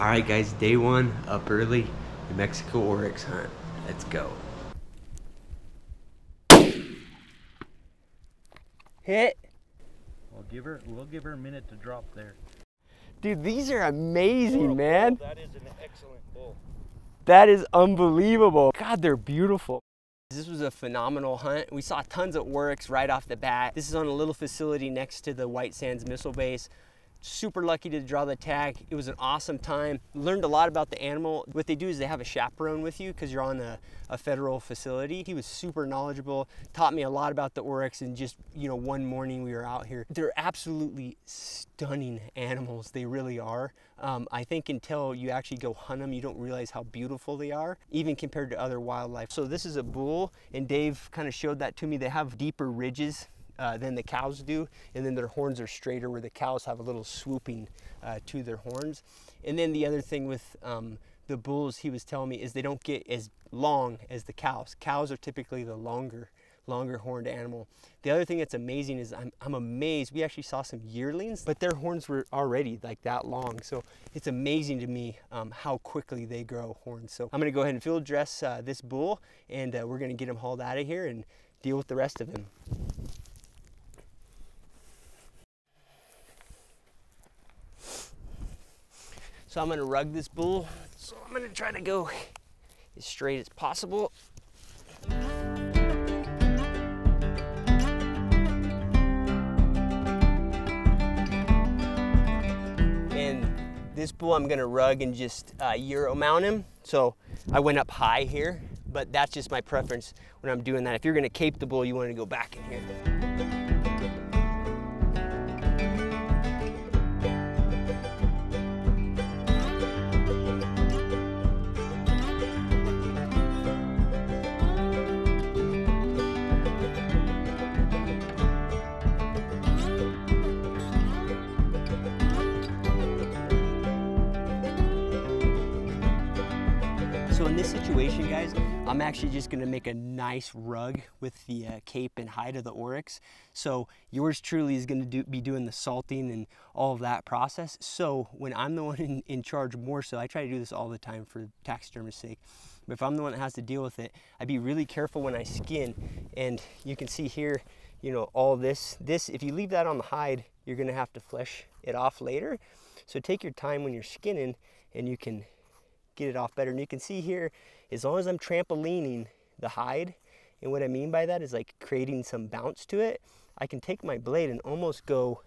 All right, guys, day one, up early, New Mexico Oryx hunt. Let's go. Hit. We'll give her we'll give her a minute to drop there. Dude, these are amazing, man. That is an excellent bull. That is unbelievable. God, they're beautiful. This was a phenomenal hunt. We saw tons of oryx right off the bat. This is on a little facility next to the White Sands Missile Base. Super lucky to draw the tag. It was an awesome time. Learned a lot about the animal. What they do is they have a chaperone with you because you're on a, a, federal facility. He was super knowledgeable, taught me a lot about the oryx and just, you know, one morning we were out here. They're absolutely stunning animals. They really are. Um, I think until you actually go hunt them, you don't realize how beautiful they are, even compared to other wildlife. So this is a bull and Dave kind of showed that to me. They have deeper ridges uh, than the cows do, and then their horns are straighter where the cows have a little swooping uh, to their horns. And then the other thing with um, the bulls he was telling me is they don't get as long as the cows. Cows are typically the longer longer horned animal. The other thing that's amazing is I'm, I'm amazed. We actually saw some yearlings, but their horns were already like that long. So it's amazing to me um, how quickly they grow horns. So I'm gonna go ahead and field dress uh, this bull and uh, we're gonna get him hauled out of here and deal with the rest of him. So I'm gonna rug this bull. So I'm gonna try to go as straight as possible. And this bull I'm gonna rug and just uh, Euro mount him. So I went up high here, but that's just my preference when I'm doing that. If you're gonna cape the bull, you wanna go back in here. I'm actually just gonna make a nice rug with the uh, cape and hide of the oryx. So yours truly is gonna do, be doing the salting and all of that process. So when I'm the one in, in charge more so, I try to do this all the time for taxidermist's sake. But if I'm the one that has to deal with it, I'd be really careful when I skin. And you can see here, you know, all this, this, if you leave that on the hide, you're gonna have to flesh it off later. So take your time when you're skinning and you can get it off better. And you can see here, as long as I'm trampolining the hide, and what I mean by that is like creating some bounce to it, I can take my blade and almost go,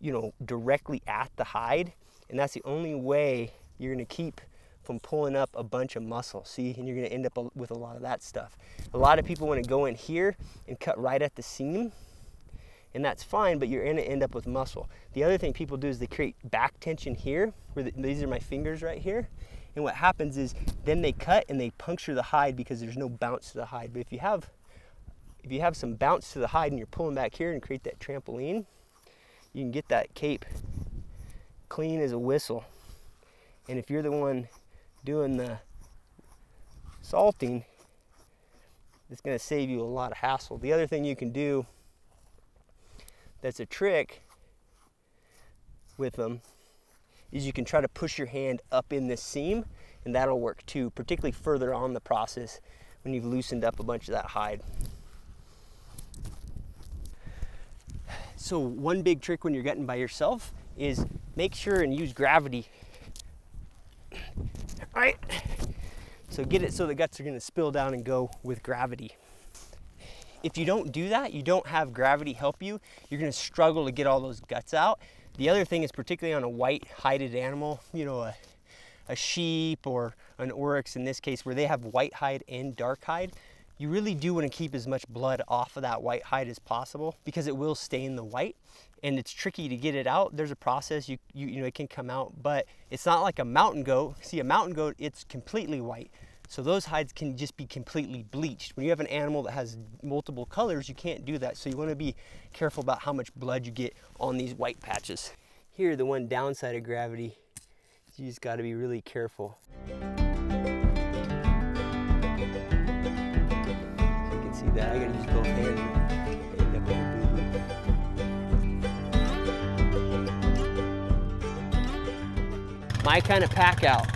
you know, directly at the hide. And that's the only way you're gonna keep from pulling up a bunch of muscle. See, and you're gonna end up with a lot of that stuff. A lot of people wanna go in here and cut right at the seam, and that's fine, but you're gonna end up with muscle. The other thing people do is they create back tension here, where the, these are my fingers right here, and what happens is then they cut and they puncture the hide because there's no bounce to the hide. But if you have if you have some bounce to the hide and you're pulling back here and create that trampoline, you can get that cape clean as a whistle. And if you're the one doing the salting, it's going to save you a lot of hassle. The other thing you can do that's a trick with them is you can try to push your hand up in this seam and that'll work too, particularly further on the process when you've loosened up a bunch of that hide. So one big trick when you're getting by yourself is make sure and use gravity. All right? So get it so the guts are gonna spill down and go with gravity. If you don't do that, you don't have gravity help you, you're gonna struggle to get all those guts out the other thing is particularly on a white hided animal, you know, a, a sheep or an oryx in this case, where they have white hide and dark hide, you really do want to keep as much blood off of that white hide as possible because it will stain the white and it's tricky to get it out. There's a process, you, you, you know, it can come out, but it's not like a mountain goat. See, a mountain goat, it's completely white. So those hides can just be completely bleached. When you have an animal that has multiple colors, you can't do that. So you wanna be careful about how much blood you get on these white patches. Here, the one downside of gravity, you just gotta be really careful. You can see that, I gotta use both hands. My kind of pack out.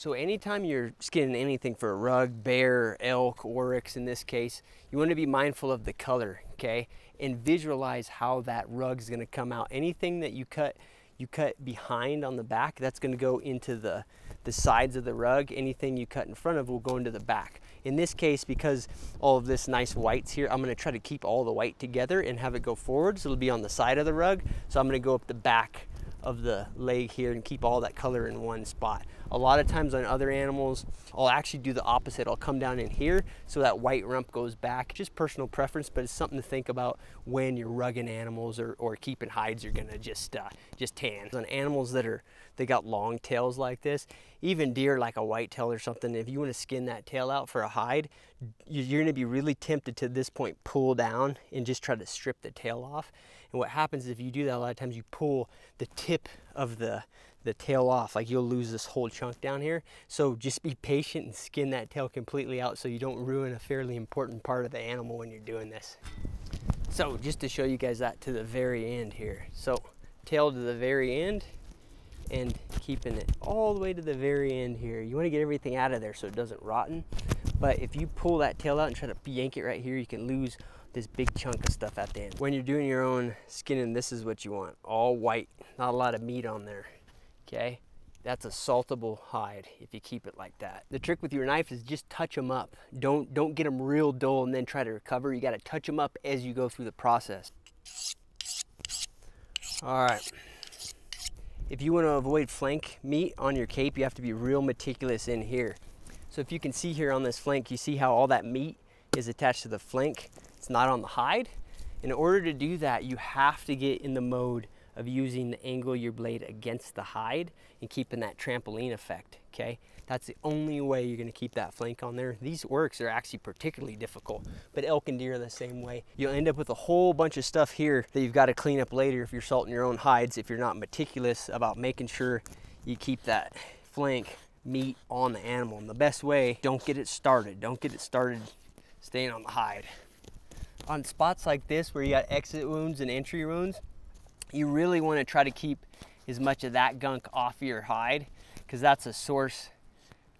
So anytime you're skinning anything for a rug, bear, elk, oryx in this case, you want to be mindful of the color, okay? And visualize how that rug is going to come out. Anything that you cut, you cut behind on the back, that's going to go into the, the sides of the rug. Anything you cut in front of will go into the back. In this case, because all of this nice white's here, I'm going to try to keep all the white together and have it go forward. So it'll be on the side of the rug. So I'm going to go up the back of the leg here and keep all that color in one spot. A lot of times on other animals, I'll actually do the opposite. I'll come down in here so that white rump goes back. Just personal preference, but it's something to think about when you're rugging animals or, or keeping hides you're gonna just uh, just tan. On animals that are they got long tails like this, even deer like a white tail or something, if you wanna skin that tail out for a hide, you're gonna be really tempted to this point pull down and just try to strip the tail off. And what happens is if you do that, a lot of times you pull the tip of the the tail off like you'll lose this whole chunk down here. So just be patient and skin that tail completely out so you don't ruin a fairly important part of the animal when you're doing this. So just to show you guys that to the very end here. So tail to the very end and keeping it all the way to the very end here. You want to get everything out of there so it doesn't rotten. But if you pull that tail out and try to yank it right here you can lose this big chunk of stuff at the end. When you're doing your own skinning, this is what you want. All white, not a lot of meat on there okay? That's a saltable hide if you keep it like that. The trick with your knife is just touch them up. Don't, don't get them real dull and then try to recover. You gotta touch them up as you go through the process. All right. If you wanna avoid flank meat on your cape, you have to be real meticulous in here. So if you can see here on this flank, you see how all that meat is attached to the flank. It's not on the hide. In order to do that, you have to get in the mode of using the angle of your blade against the hide and keeping that trampoline effect, okay? That's the only way you're gonna keep that flank on there. These works are actually particularly difficult, but elk and deer are the same way. You'll end up with a whole bunch of stuff here that you've gotta clean up later if you're salting your own hides, if you're not meticulous about making sure you keep that flank meat on the animal. And the best way, don't get it started. Don't get it started staying on the hide. On spots like this where you got exit wounds and entry wounds, you really want to try to keep as much of that gunk off your hide because that's a source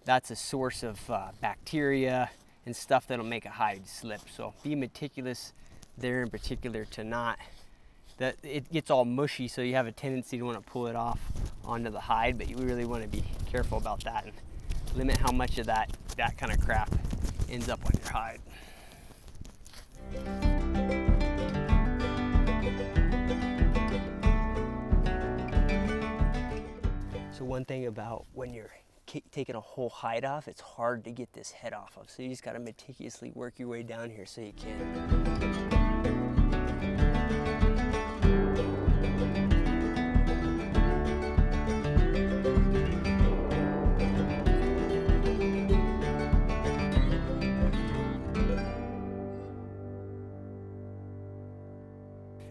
that's a source of uh, bacteria and stuff that'll make a hide slip. So be meticulous there in particular to not that it gets all mushy so you have a tendency to want to pull it off onto the hide but you really want to be careful about that and limit how much of that that kind of crap ends up on your hide So one thing about when you're taking a whole hide off, it's hard to get this head off of. So you just gotta meticulously work your way down here so you can.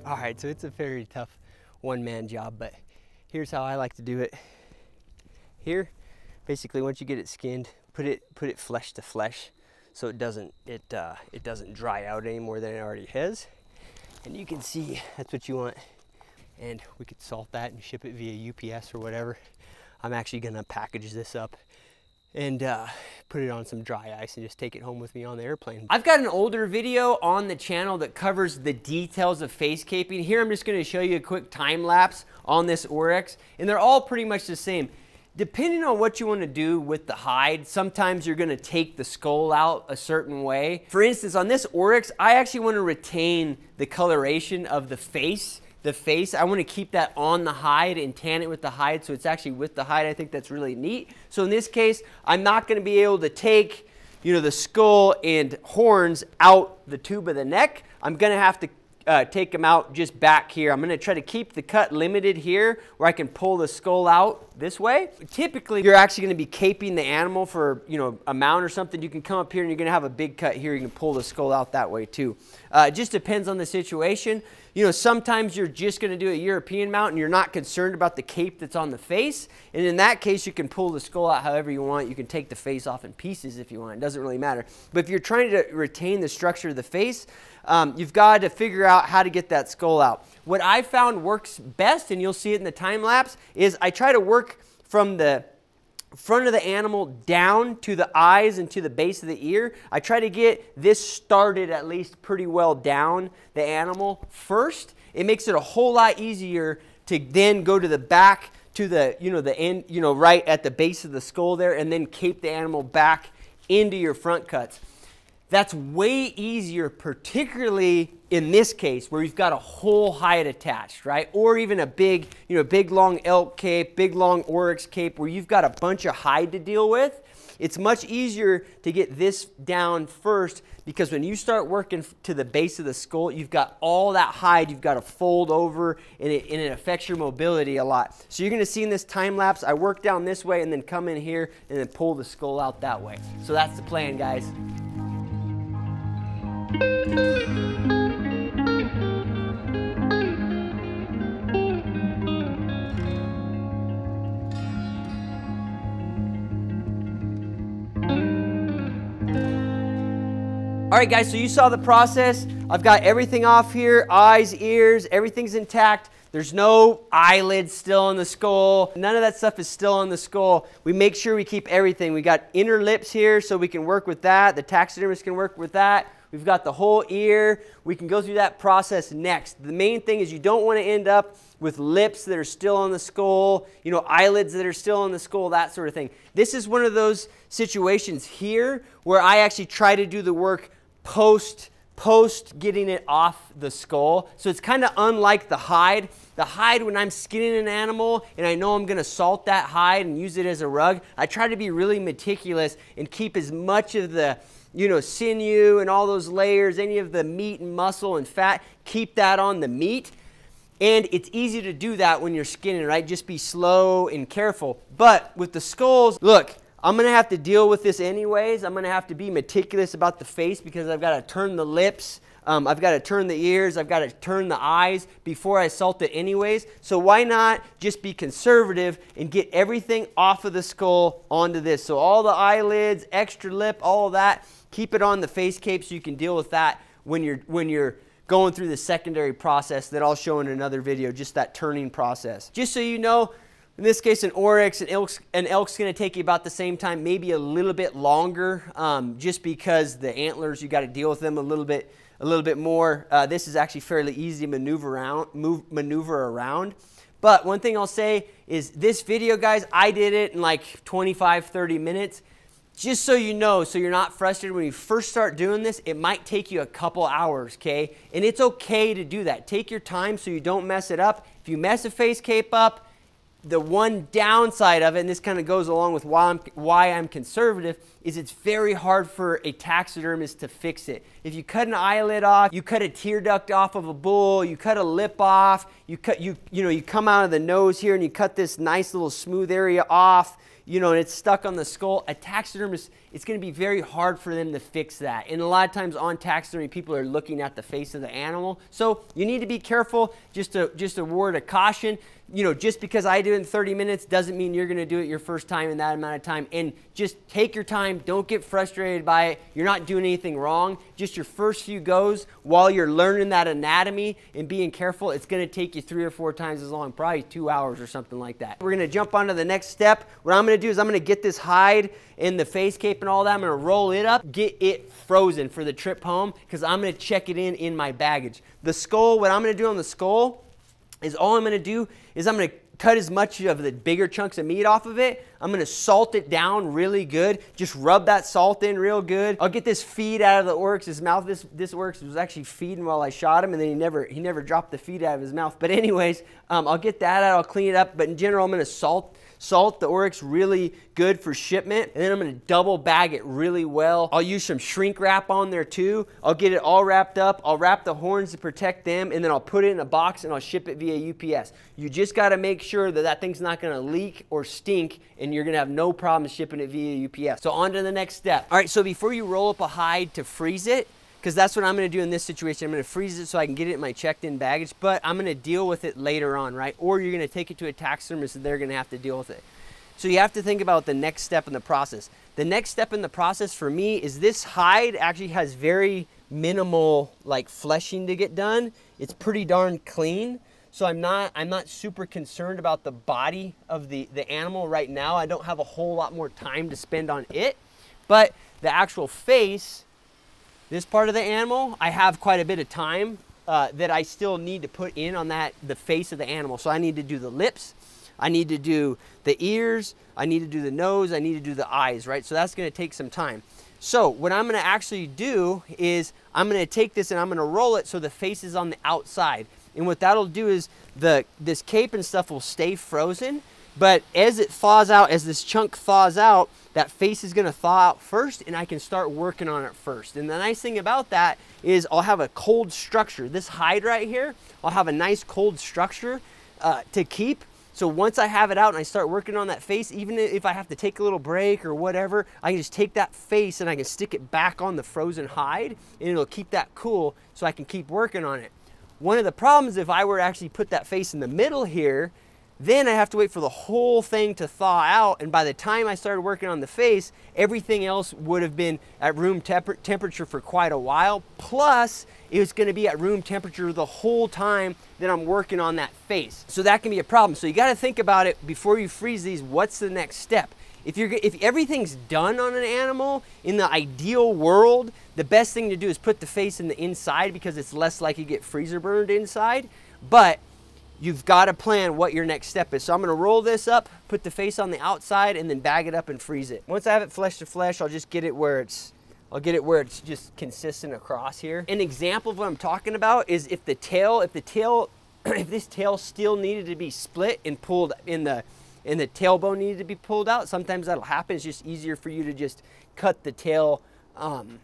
All right, so it's a very tough one-man job, but here's how I like to do it here basically once you get it skinned put it put it flesh to flesh so it doesn't it uh, it doesn't dry out any more than it already has and you can see that's what you want and we could salt that and ship it via UPS or whatever I'm actually gonna package this up and uh, put it on some dry ice and just take it home with me on the airplane. I've got an older video on the channel that covers the details of face caping. Here I'm just gonna show you a quick time lapse on this Oryx and they're all pretty much the same depending on what you want to do with the hide, sometimes you're going to take the skull out a certain way. For instance, on this Oryx, I actually want to retain the coloration of the face. The face, I want to keep that on the hide and tan it with the hide so it's actually with the hide. I think that's really neat. So in this case, I'm not going to be able to take you know, the skull and horns out the tube of the neck. I'm going to have to uh, take them out just back here. I'm going to try to keep the cut limited here where I can pull the skull out this way. Typically, you're actually going to be caping the animal for you know a mount or something. You can come up here and you're going to have a big cut here. You can pull the skull out that way too. Uh, it just depends on the situation. You know, sometimes you're just going to do a European mount and you're not concerned about the cape that's on the face. And in that case, you can pull the skull out however you want. You can take the face off in pieces if you want. It doesn't really matter. But if you're trying to retain the structure of the face, um, you've got to figure out how to get that skull out. What I found works best, and you'll see it in the time lapse, is I try to work from the front of the animal down to the eyes and to the base of the ear. I try to get this started at least pretty well down the animal first. It makes it a whole lot easier to then go to the back to the, you know, the end, you know, right at the base of the skull there and then cape the animal back into your front cuts. That's way easier, particularly in this case where you've got a whole hide attached, right? Or even a big, you know, big long elk cape, big long oryx cape where you've got a bunch of hide to deal with. It's much easier to get this down first because when you start working to the base of the skull, you've got all that hide you've got to fold over and it, and it affects your mobility a lot. So you're going to see in this time lapse, I work down this way and then come in here and then pull the skull out that way. So that's the plan, guys. All right, guys, so you saw the process. I've got everything off here, eyes, ears, everything's intact. There's no eyelids still on the skull. None of that stuff is still on the skull. We make sure we keep everything. We got inner lips here so we can work with that. The taxidermist can work with that. We've got the whole ear. We can go through that process next. The main thing is you don't want to end up with lips that are still on the skull, you know, eyelids that are still on the skull, that sort of thing. This is one of those situations here where I actually try to do the work post post getting it off the skull. So it's kind of unlike the hide. The hide, when I'm skinning an animal and I know I'm going to salt that hide and use it as a rug, I try to be really meticulous and keep as much of the you know, sinew and all those layers, any of the meat and muscle and fat, keep that on the meat. And it's easy to do that when you're skinning, right? Just be slow and careful. But with the skulls, look, I'm to have to deal with this anyways. I'm to have to be meticulous about the face because I've got to turn the lips. Um, I've got to turn the ears. I've got to turn the eyes before I salt it anyways. So why not just be conservative and get everything off of the skull onto this. So all the eyelids, extra lip, all of that, keep it on the face cape so you can deal with that when you're, when you're going through the secondary process that I'll show in another video, just that turning process. Just so you know, in this case, an oryx, an elk's, an elk's to take you about the same time, maybe a little bit longer, um, just because the antlers, you got to deal with them a little bit, a little bit more. Uh, this is actually fairly easy to maneuver around, move, maneuver around. But one thing I'll say is this video, guys, I did it in like 25, 30 minutes. Just so you know, so you're not frustrated when you first start doing this, it might take you a couple hours, okay? And it's okay to do that. Take your time so you don't mess it up. If you mess a face cape up, the one downside of it, and this kind of goes along with why I'm, why I'm conservative, is it's very hard for a taxidermist to fix it. If you cut an eyelid off, you cut a tear duct off of a bull, you cut a lip off, you cut you you know you come out of the nose here and you cut this nice little smooth area off you know, and it's stuck on the skull, a taxidermist, it's going to be very hard for them to fix that. And a lot of times on taxidermy, people are looking at the face of the animal. So you need to be careful. Just a, just a word of caution. You know, just because I do it in 30 minutes doesn't mean you're going to do it your first time in that amount of time. And just take your time. Don't get frustrated by it. You're not doing anything wrong. Just your first few goes while you're learning that anatomy and being careful, it's going to take you three or four times as long, probably two hours or something like that. We're going to jump on to the next step. What I'm going to do is I'm going to get this hide in the face cape and all that. I'm going to roll it up, get it frozen for the trip home because I'm going to check it in in my baggage. The skull, what I'm going to do on the skull is all I'm going to do is I'm going to cut as much of the bigger chunks of meat off of it. I'm going to salt it down really good. Just rub that salt in real good. I'll get this feed out of the oryx. His mouth, this, this oryx was actually feeding while I shot him, and then he never, he never dropped the feed out of his mouth. But anyways, um, I'll get that out. I'll clean it up. But in general, I'm going to salt Salt the Oryx really good for shipment. And then I'm gonna double bag it really well. I'll use some shrink wrap on there too. I'll get it all wrapped up. I'll wrap the horns to protect them and then I'll put it in a box and I'll ship it via UPS. You just gotta make sure that that thing's not gonna leak or stink and you're gonna have no problem shipping it via UPS. So on to the next step. All right, so before you roll up a hide to freeze it, because that's what I'm going to do in this situation. I'm going to freeze it so I can get it in my checked in baggage, but I'm going to deal with it later on, right? Or you're going to take it to a taxidermist and they're going to have to deal with it. So you have to think about the next step in the process. The next step in the process for me is this hide actually has very minimal like fleshing to get done. It's pretty darn clean. So I'm not I'm not super concerned about the body of the, the animal right now. I don't have a whole lot more time to spend on it. But the actual face, this part of the animal, I have quite a bit of time uh, that I still need to put in on that the face of the animal. So I need to do the lips, I need to do the ears, I need to do the nose, I need to do the eyes, right? So that's gonna take some time. So what I'm gonna actually do is I'm gonna take this and I'm gonna roll it so the face is on the outside. And what that'll do is the this cape and stuff will stay frozen, but as it thaws out, as this chunk thaws out, that face is gonna thaw out first and I can start working on it first. And the nice thing about that is I'll have a cold structure. This hide right here, I'll have a nice cold structure uh, to keep. So once I have it out and I start working on that face, even if I have to take a little break or whatever, I can just take that face and I can stick it back on the frozen hide and it'll keep that cool so I can keep working on it. One of the problems if I were to actually put that face in the middle here, then I have to wait for the whole thing to thaw out. And by the time I started working on the face, everything else would have been at room temp temperature for quite a while. Plus, it was gonna be at room temperature the whole time that I'm working on that face. So that can be a problem. So you gotta think about it before you freeze these, what's the next step? If, you're, if everything's done on an animal, in the ideal world, the best thing to do is put the face in the inside because it's less likely to get freezer burned inside. But you've got to plan what your next step is. So I'm going to roll this up, put the face on the outside, and then bag it up and freeze it. Once I have it flesh to flesh, I'll just get it where it's I'll get it where it's just consistent across here. An example of what I'm talking about is if the tail, if the tail, if this tail still needed to be split and pulled in the, and the tailbone needed to be pulled out, sometimes that'll happen. It's just easier for you to just cut the tail um,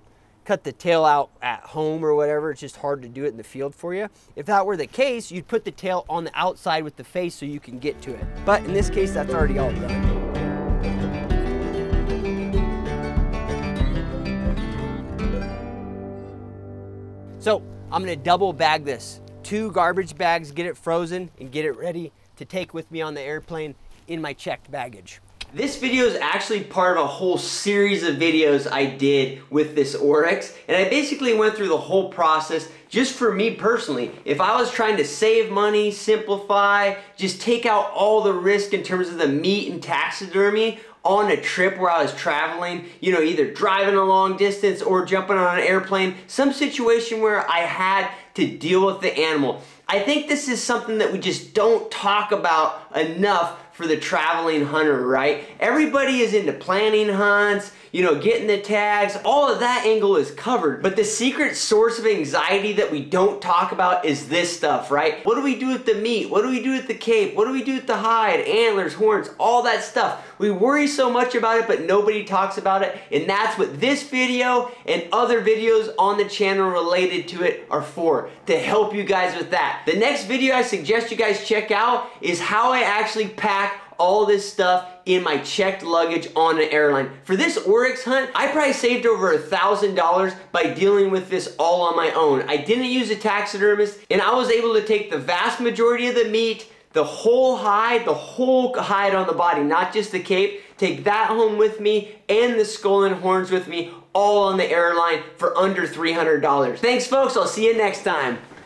cut the tail out at home or whatever. It's just hard to do it in the field for you. If that were the case, you'd put the tail on the outside with the face so you can get to it. But in this case, that's already all done. So I'm gonna double bag this. Two garbage bags, get it frozen and get it ready to take with me on the airplane in my checked baggage. This video is actually part of a whole series of videos I did with this Oryx and I basically went through the whole process just for me personally. If I was trying to save money, simplify, just take out all the risk in terms of the meat and taxidermy on a trip where I was traveling, you know, either driving a long distance or jumping on an airplane, some situation where I had to deal with the animal. I think this is something that we just don't talk about enough for the traveling hunter, right? Everybody is into planning hunts, you know, getting the tags, all of that angle is covered. But the secret source of anxiety that we don't talk about is this stuff, right? What do we do with the meat? What do we do with the cape? What do we do with the hide, antlers, horns, all that stuff? We worry so much about it, but nobody talks about it. And that's what this video and other videos on the channel related to it are for, to help you guys with that. The next video I suggest you guys check out is how I actually pack all this stuff in my checked luggage on an airline. For this Oryx hunt, I probably saved over a $1,000 by dealing with this all on my own. I didn't use a taxidermist and I was able to take the vast majority of the meat, the whole hide, the whole hide on the body, not just the cape, take that home with me and the skull and horns with me all on the airline for under $300. Thanks folks, I'll see you next time.